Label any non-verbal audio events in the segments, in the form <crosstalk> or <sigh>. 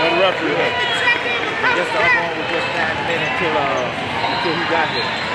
Unrefereed. Just the other one just five minutes until, uh, until he got here.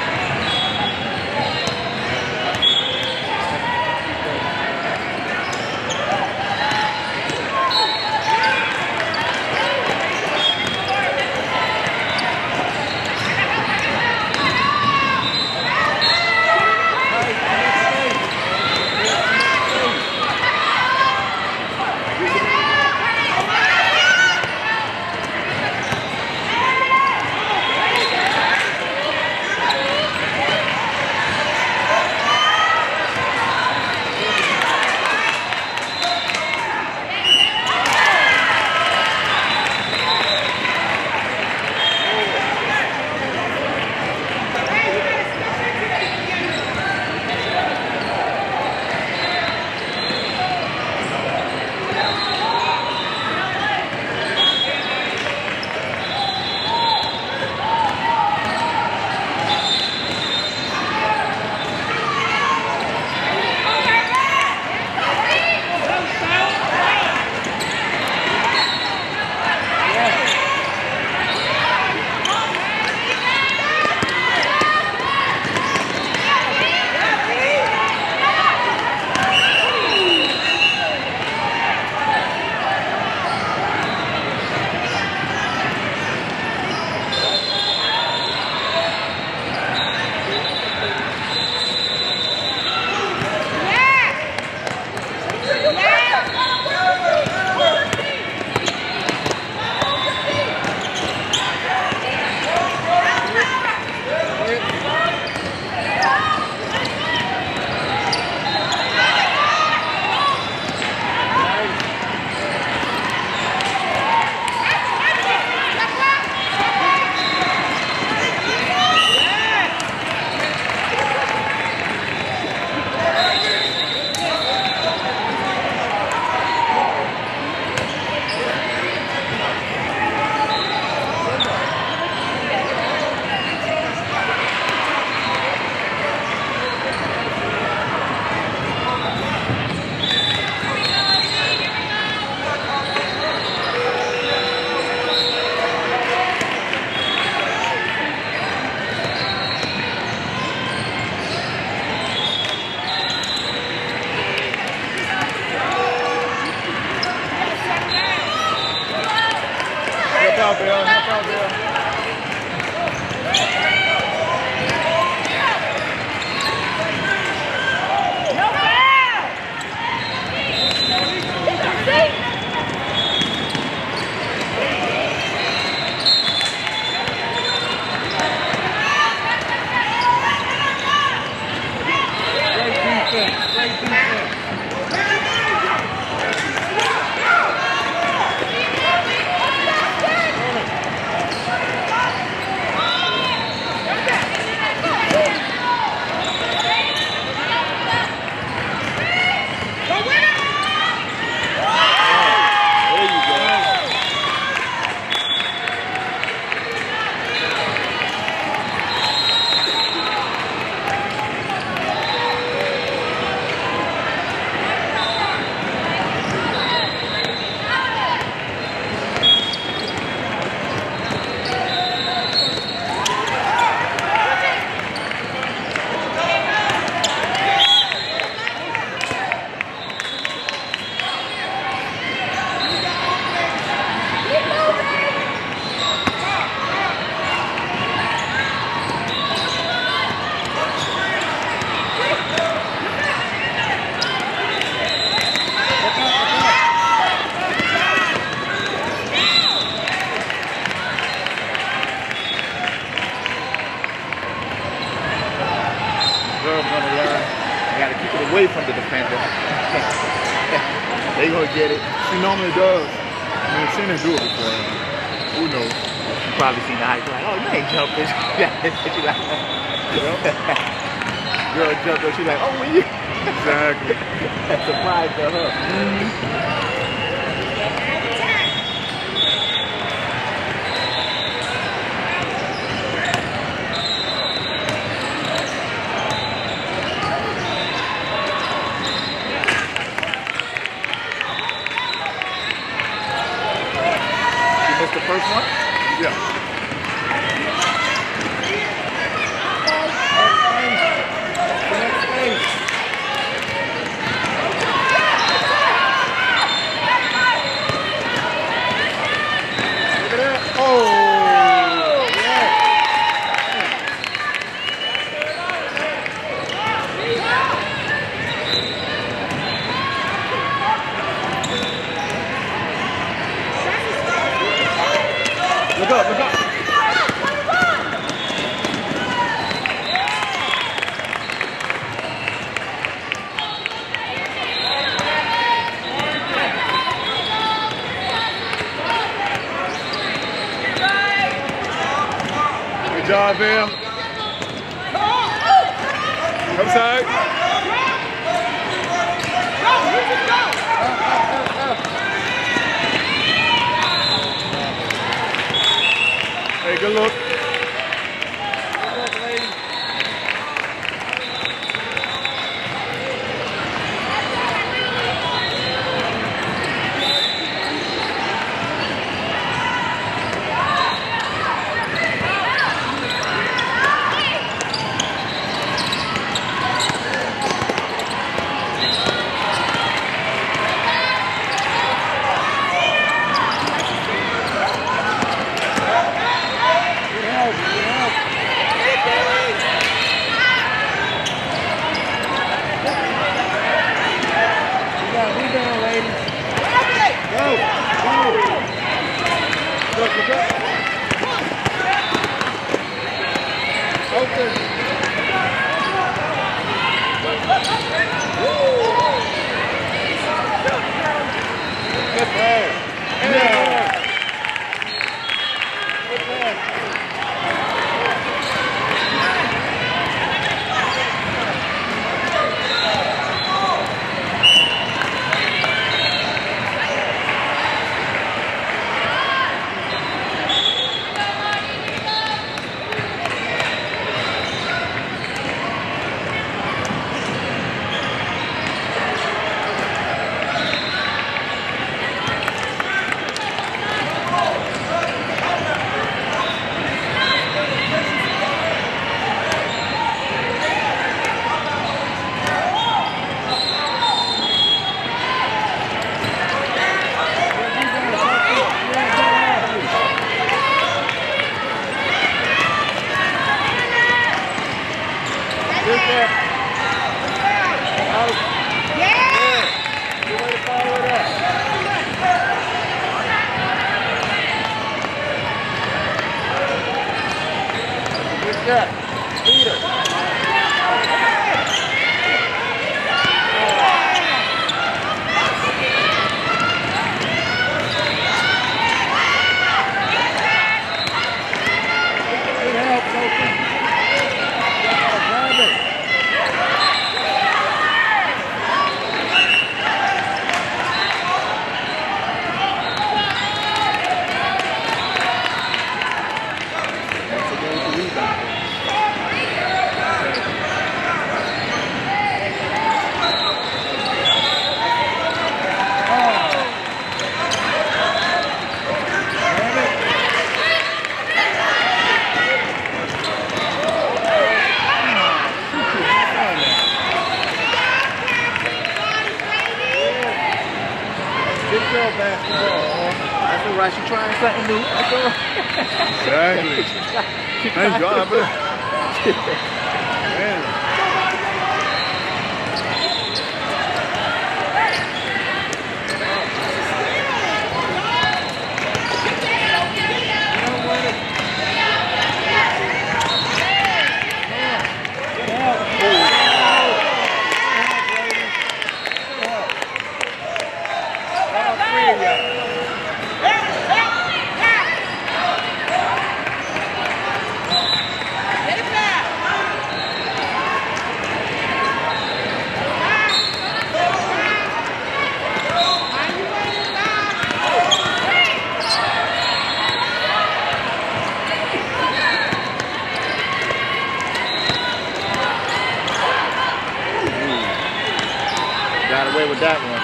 that one.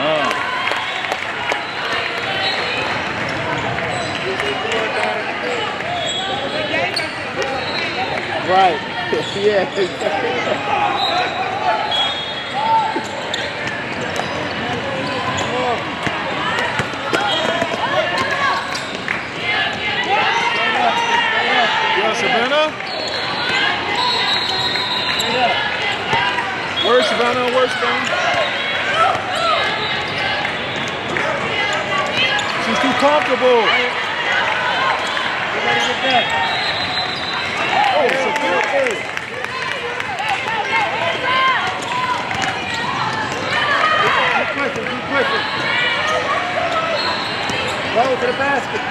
Oh. Right. <laughs> yeah. <laughs> Savannah and Wurstbound. She's too comfortable. Oh, severe foul. Griffin, to the basket.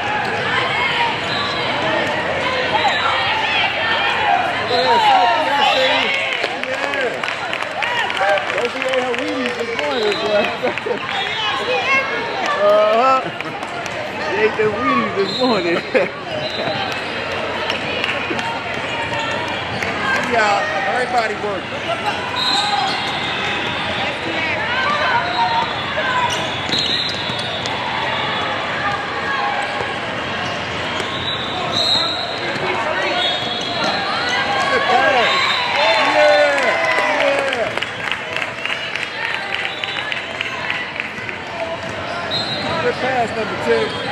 Go pointers, Uh-huh. They ate the weed this morning. <laughs> yeah, everybody working. number two.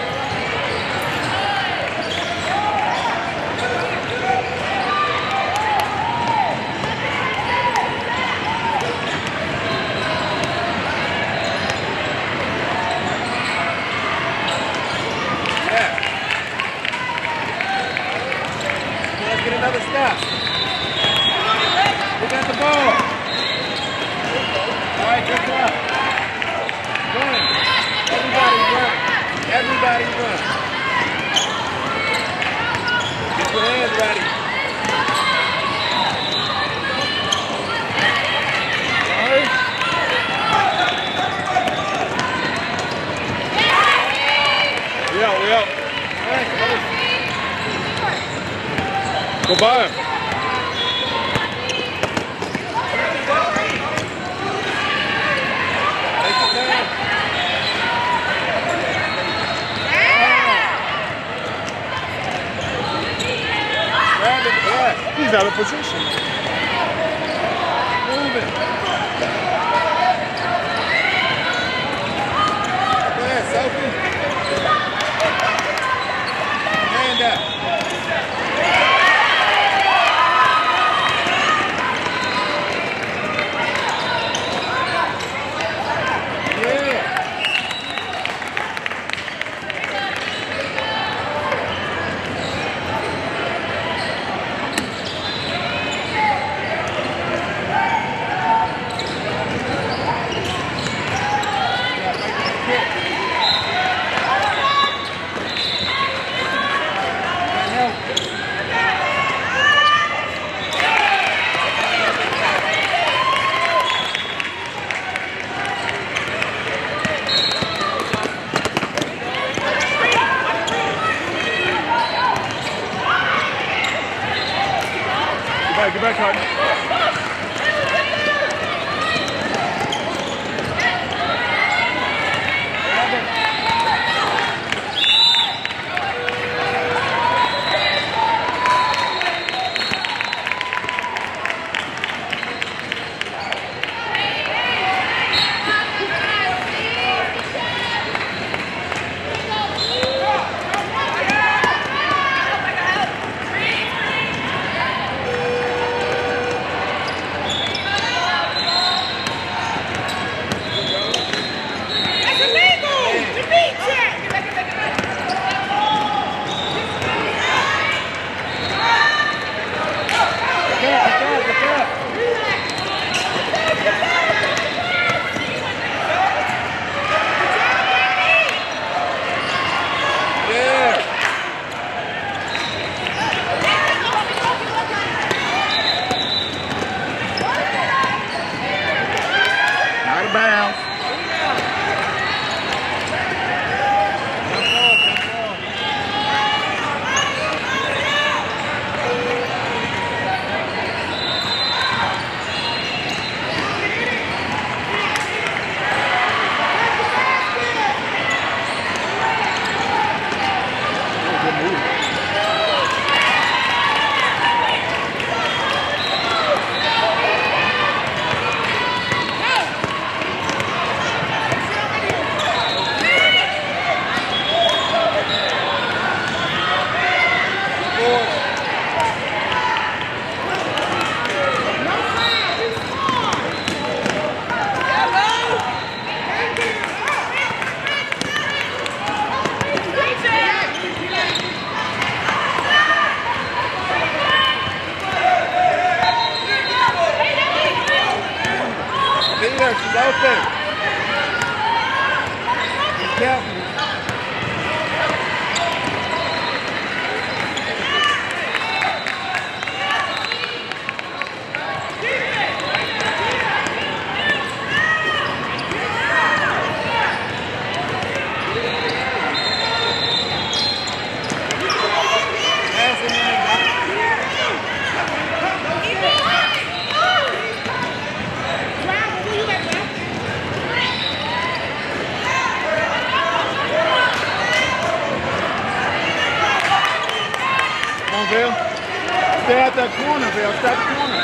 Stay at that corner, Bill. Stay at the corner.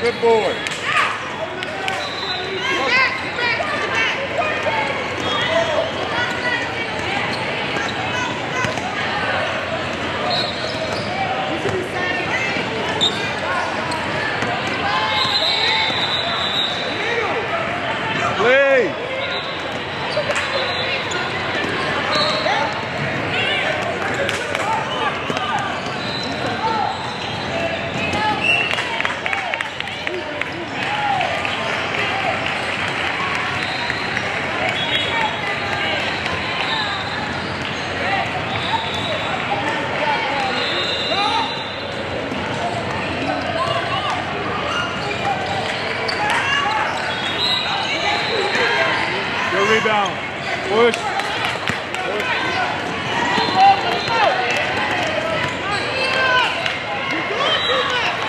Good boy. Play. Good rebound. Push.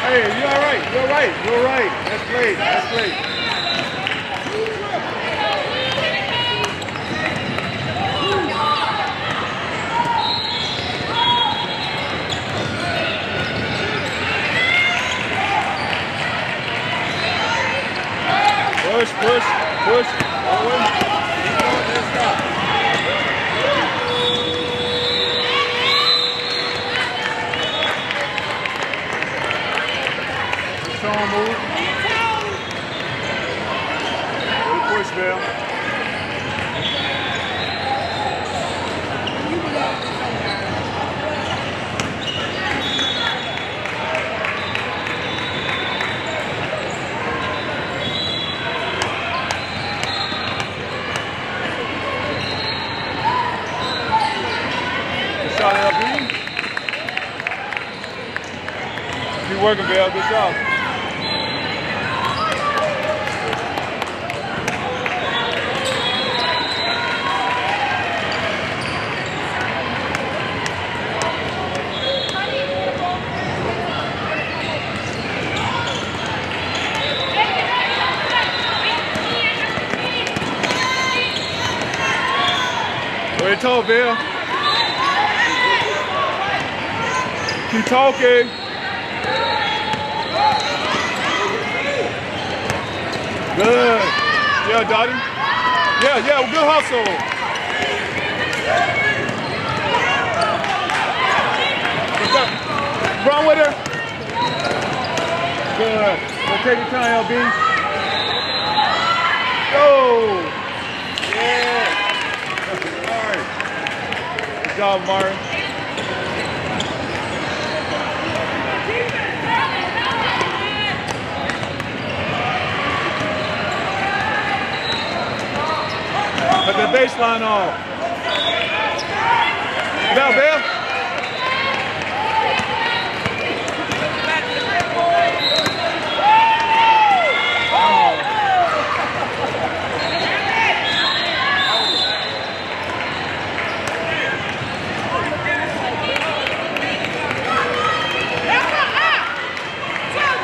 Hey, you're all right. You're right. You're right. Great. That's great. Push, push, push. Owen. Keep going. Let's stop. Strong move. Good push, Bill. Good shot, LB. Keep working, Bill. Good job. What you told, Bill? Keep talking. Good. Yeah, Dottie. Yeah, yeah, good hustle. What's up? Run with her. Good. Well, take your time, LB. Go. Yeah. All right. Good job, Martin. Put the baseline on. Bell, Bell.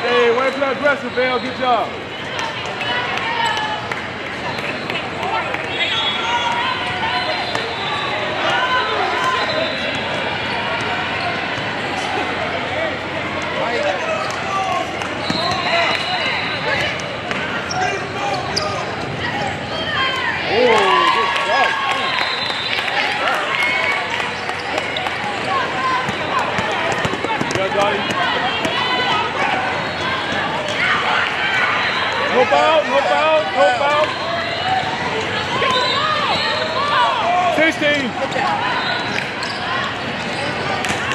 Hey, that aggressive, Bell. Good job. Hope out, hope out, hope out. 16.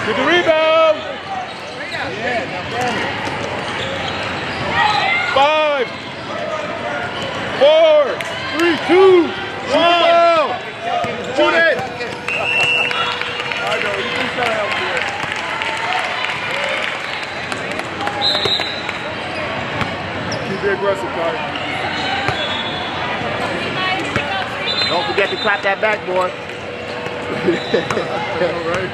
Get the rebound. Five, four, three, two. Aggressive, Ty. Don't forget to clap that back, boy. <laughs> All right.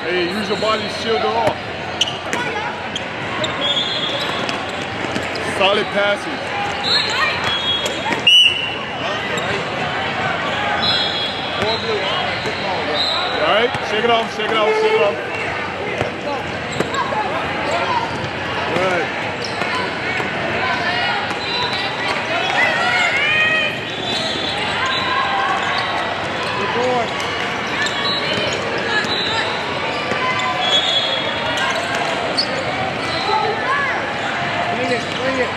Hey, use your body shield off. Solid passes. All right, shake it off, shake it off, shake it off. Good. Good boy. Swing it, swing it.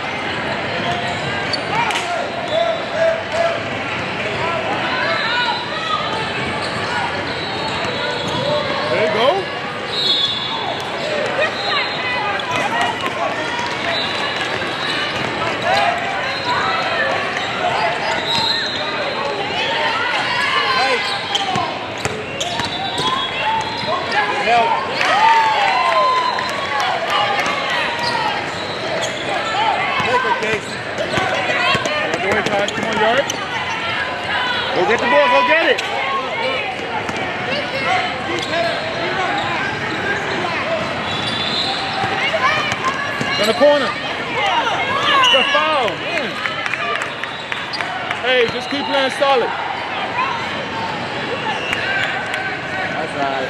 There you go. Take her, Casey. Go ahead, Ty. Come on, you all right? Go get the ball, go get it. In the corner. The foul. man. Hey, just keep playing solid. That's all right.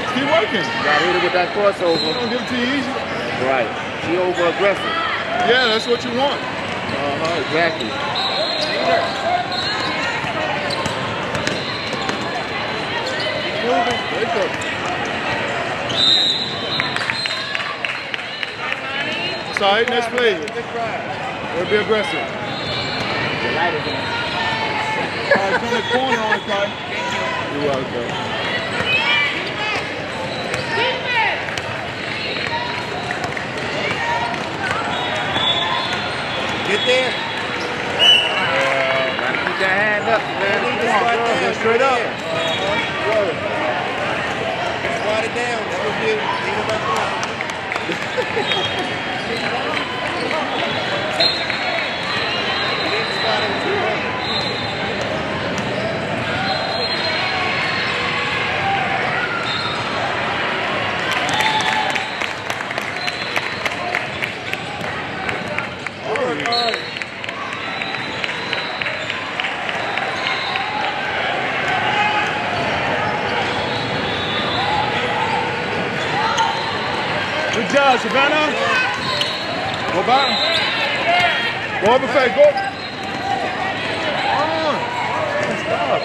Just keep working. Got hit it with that crossover. Don't give it to you easy. Right. She over aggressive. Yeah, that's what you want. Uh-huh, exactly. There you go. It's all right, next play. We'll be aggressive. The light is on. All right, turn the corner on, Ty. You're welcome. Get there. Gotta keep that hand up, man. Come on, girl, go straight up. Good. It down. That was you. <laughs> Savannah. Go back. Go up and face. Go. On. Stop.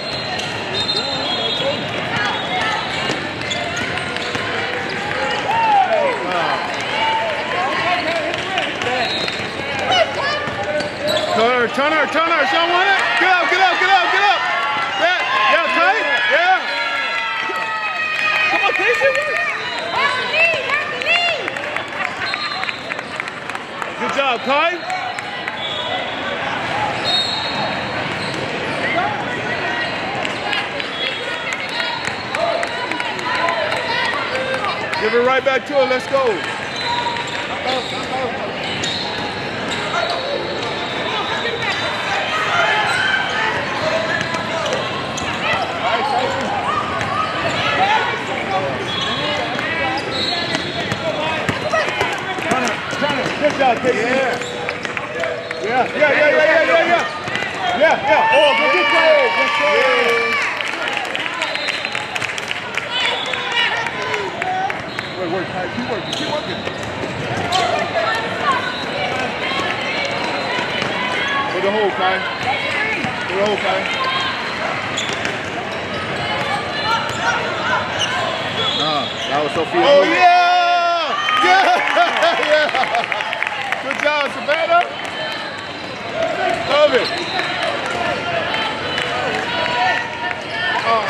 Turn her, turn her, turn her. She don't want it. Get up, get up, get up, get up. Yeah, yeah, tight. Yeah. Come on, Casey. Good job, Kai. Give it right back to her. Let's go. Turn her, turn her. Good job, Casey. Yeah. Yeah, yeah, yeah, yeah, yeah, yeah, yeah. Yeah, yeah. Oh, good, good play. Yes, sir. Wait, wait, Ty, keep working, keep working. With the hole, Kai. With the hole, Kai. Uh, that was Sophia. Oh! Yeah! yeah! Love it. Oh,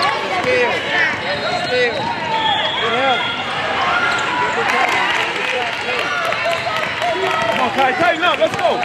Come on, Kai, tighten up. Let's go.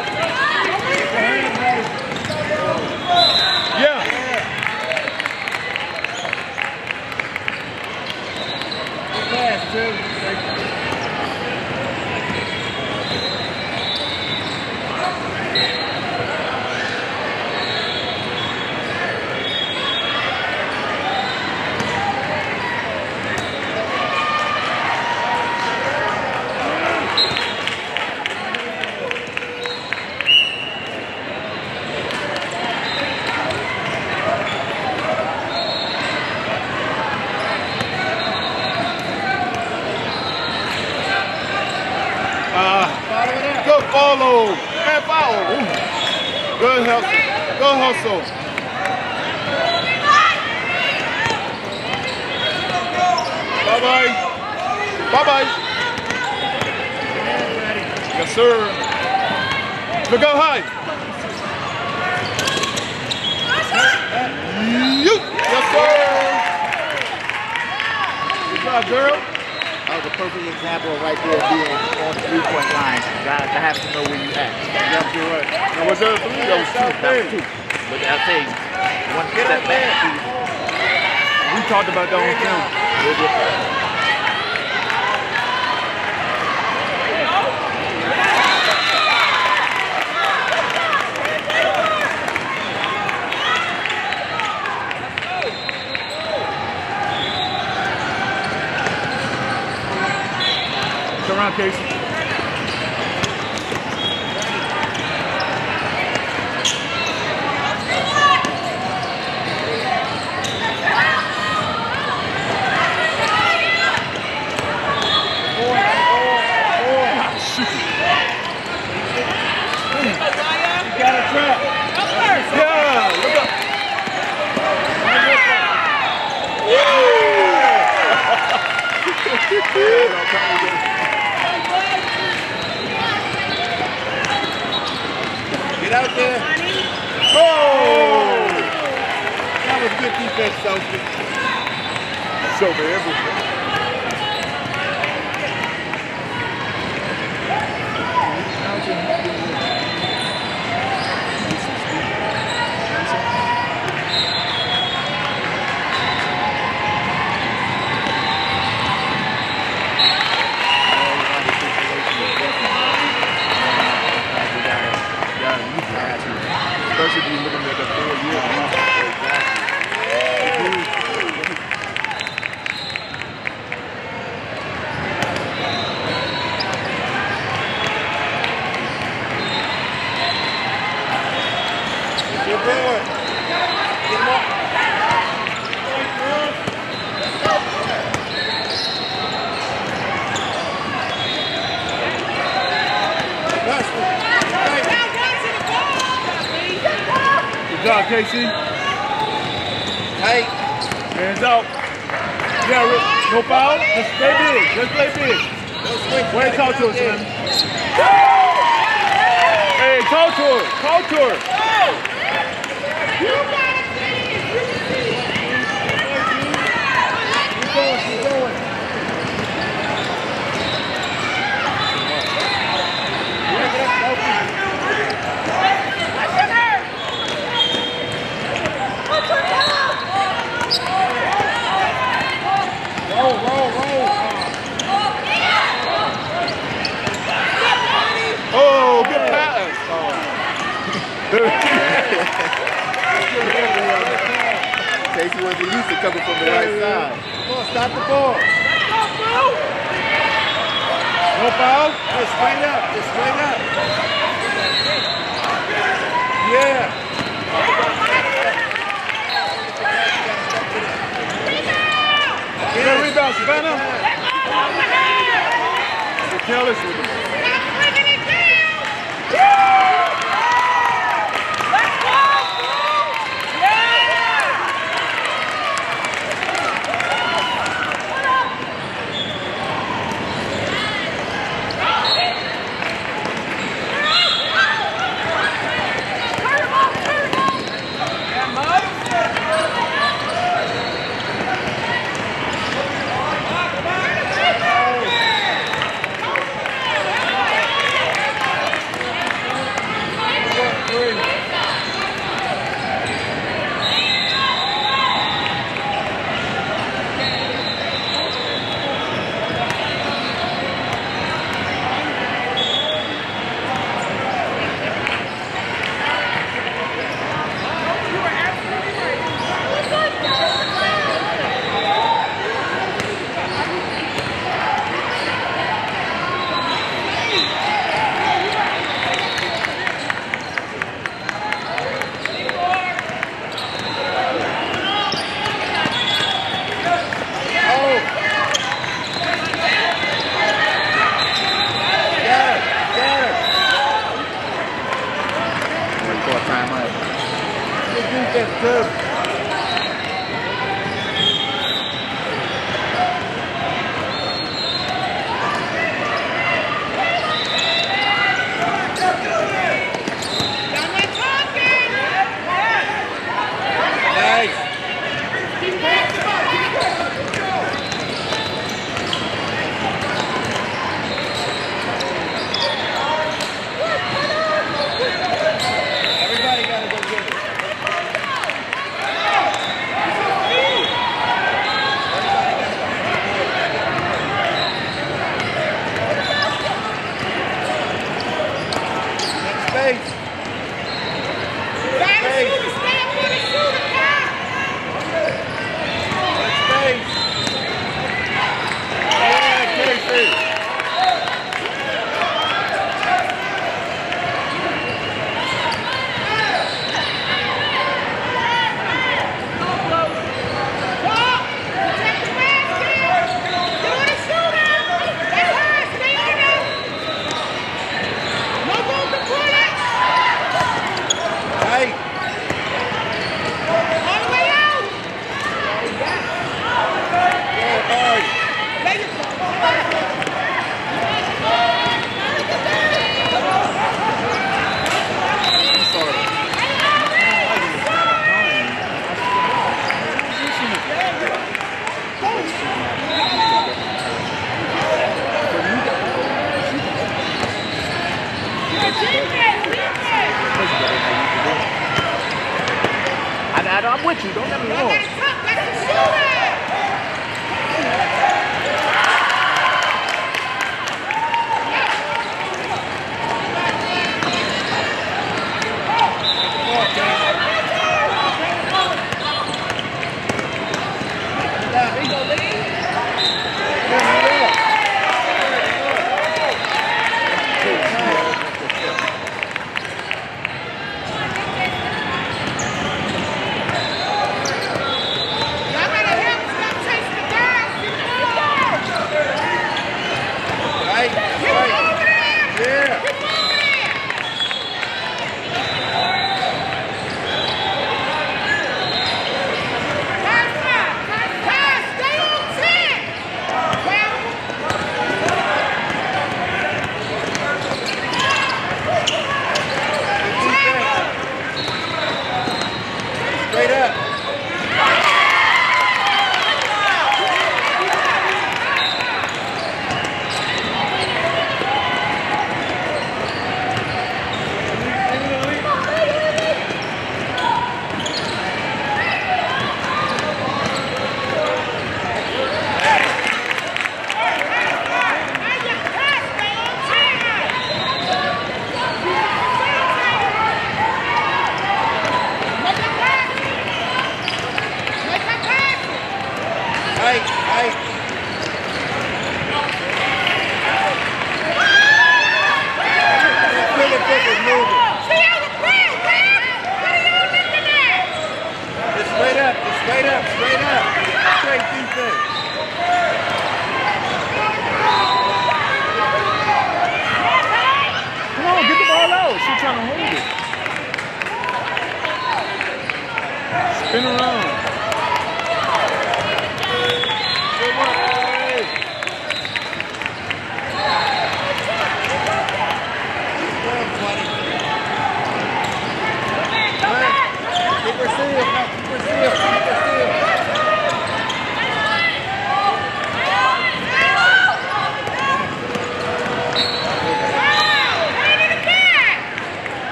Defense, Sophie. So everything. Especially if you're looking at the four years. Good board. Get him up. Good job, Casey. Hey, Hands out. Yeah, Rick. no foul. Just play big. Just play big. Wait, talk to us, man. Hey, talk to her. Talk to her. Keep going, keep going. Break it up, Sophie. Roll, roll, roll. Oh, good pass. Casey wasn't used to coming from the right side. Come on, stop the ball. No foul. Just straight up, just straight up. Yeah. Good rebound, Savannah. You're careless with it.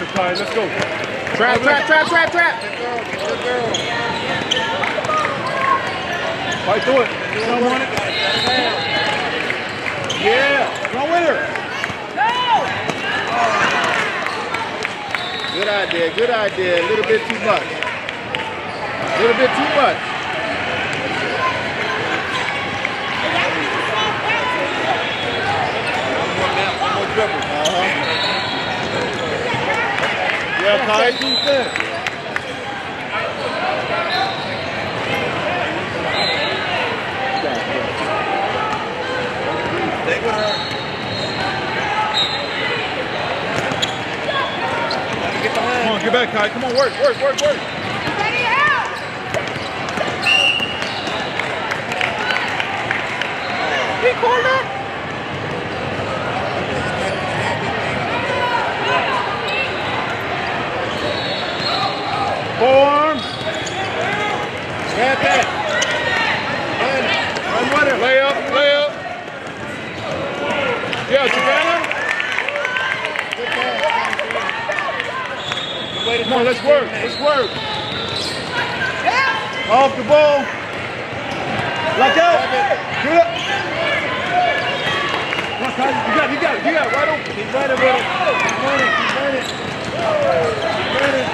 Aggressive, Kai. Let's go. Trap, trap, trap, trap, trap. Good girl. Good girl. Fight through it. Don't want it. Yeah. Run with her. Good idea, good idea. A little bit too much. A little bit too much. One more dribble. Uh-huh. Yeah, Kai. Come on, get back, Kai. Come on, work, work, work, work. He called her. Forearm. Grab that. Run. Run with her. Lay up, lay up. Yeah, Savannah. Good pass. Good way to Come on, let's work. Let's work. Off the ball. Lock out. Get up. Come on, Kai. You got it, you got it, you got it. Right open. Keep running with it. Keep running. Keep running. Keep running.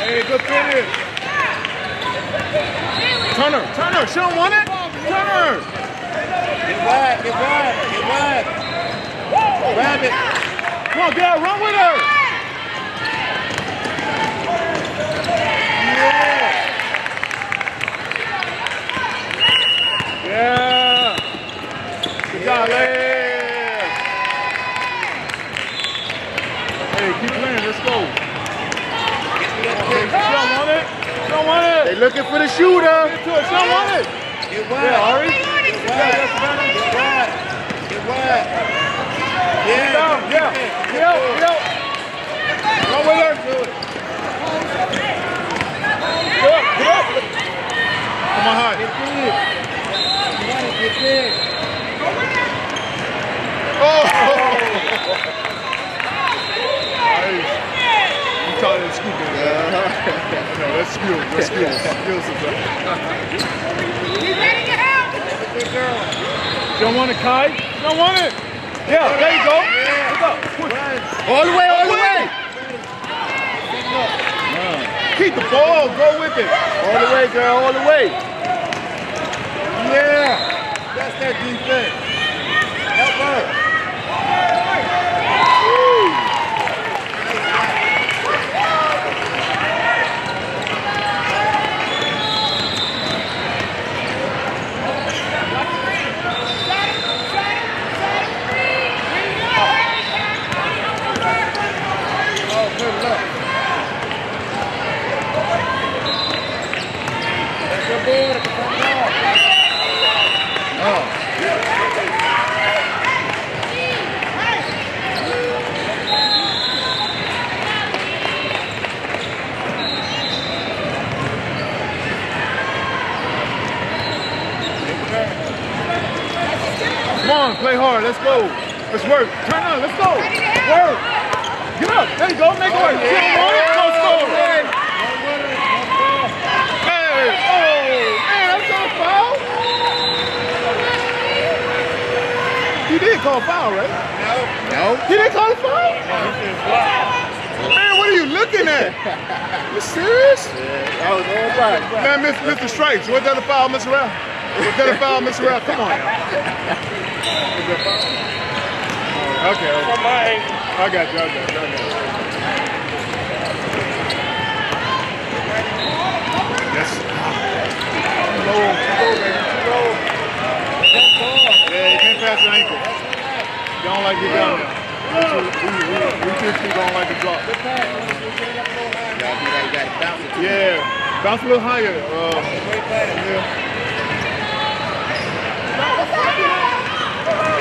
Hey, good finish. Turner, Turner, she don't want it. Turner. Get wide. Get wide. Get wide. Grab it. Come on, get out, run with her. Yeah. Good job, Lev. Hey, keep playing. Let's go. Okay, she don't want it. She don't want They it. looking for the shooter. Get to it. She don't it. Get wide. Yeah, Ari. Get wide. Get wide. Get wide. Yeah. down. Yeah. Get out. Get out. Run with her. Get up. Get up. Come on, high. Get big. You want to get big. Oh! Nice. You taught that scoop in there. That's skills. That's skills. Skills is that. Big girl. You don't want it, Kai? You don't want it? Yeah, there you go. Look up. All the way, all the way. Keep the ball. Go with it. All the way, girl. All the way. Yeah. That's that defense. On, play hard. Let's go. Let's work. Turn on. Let's go. Work. Get up. There you go. Make it work. Don't want it. Go score. Oh, hey. Oh, man. That's not a foul. He did call foul, right? No. He didn't call a foul? Man, what are you looking at? You serious? Yeah, oh, That was all right. Man, Mr. Mr. Stripes, was that a foul, Mr. Ralph? Was that a foul, Mr. Ralph? Come on now. Was that a foul? Oh, Okay, okay. I got you, I got you, I got you. Yes. Low, low. Low. Yeah, you can't pass the ankle. You don't like get down there. We, we, we, we like to drop. Good. You gotta do that. You gotta bounce it. Yeah, bounce a little higher. Uh, yeah.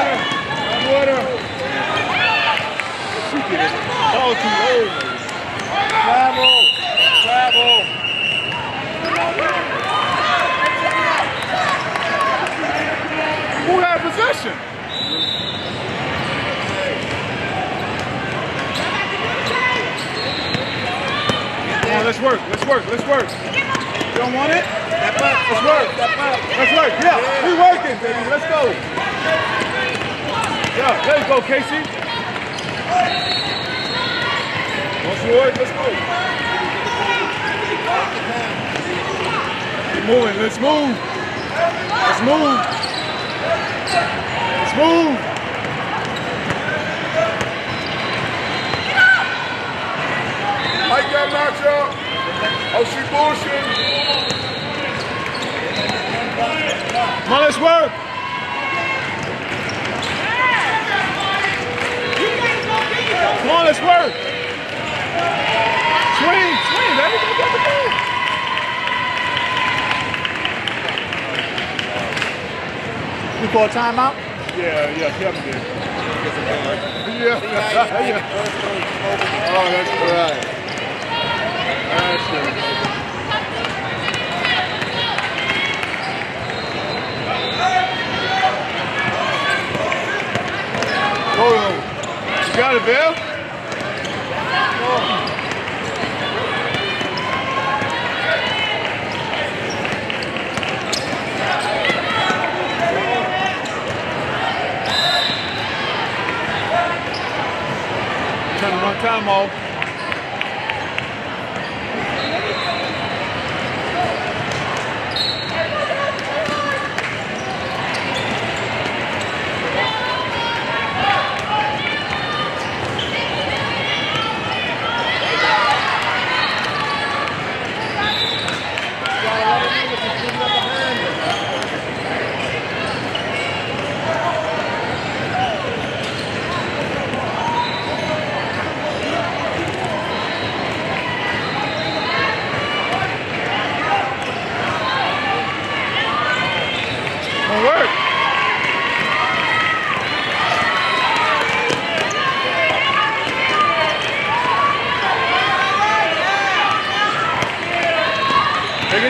It. Ball too low. Travel. Travel. Who had possession? Come on, let's work. Let's work. Let's work. You don't want it? Let's work. Let's work. Yeah, we working, baby. Let's go. Yeah, there you go, Casey. Once more, let's go. Keep moving. Let's move. Let's move. Let's move. Like that matchup. Oh, she bullshit. Come on, let's work. Come on, let's work. Swing, swing, baby. Get the ball. You call timeout? Yeah, yeah, Kevin did. Yeah. <laughs> yeah. Oh, that's right. That's good. You got it, Bill? Time off. Gonna work.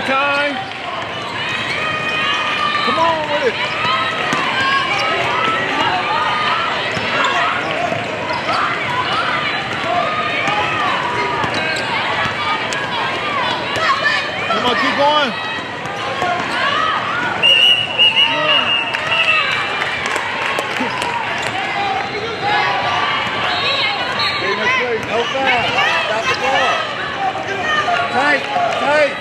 Your. Come on with it. Come on, keep going. Stay in that place. No foul. Stop the ball. Tight, tight,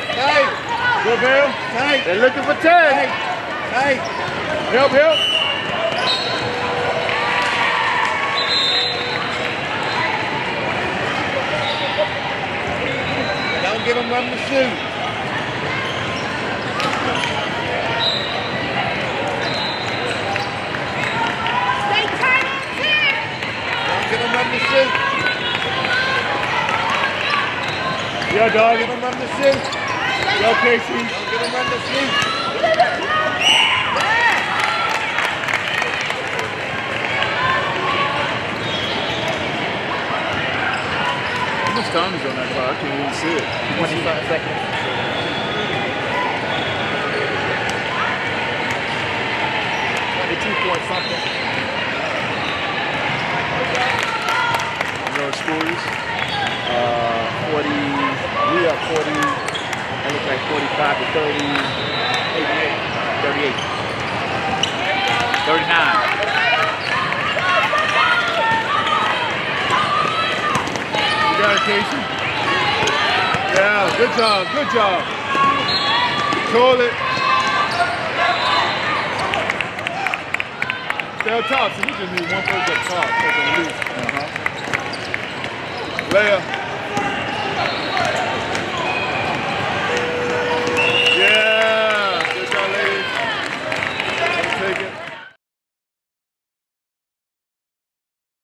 tight, Good, Bill. tight. They're looking for 10. Tight, tight. Help, help. Don't give him room to shoot. They turn on tag. Don't give him room to shoot. Yeah, dog. Give him room to shoot. Yo, Casey. Don't give him room to shoot. How much time is on that clock? I can't even see it. 25 seconds. Twenty-two point something. You know what score is? Uh, 40, we are 40, that looks like 45 to 30, 38. 39. You got it, Casey. Yeah, good job. Good job. It. Stay up top, so you just need one person up top. So gonna lose. Uh-huh. Leia.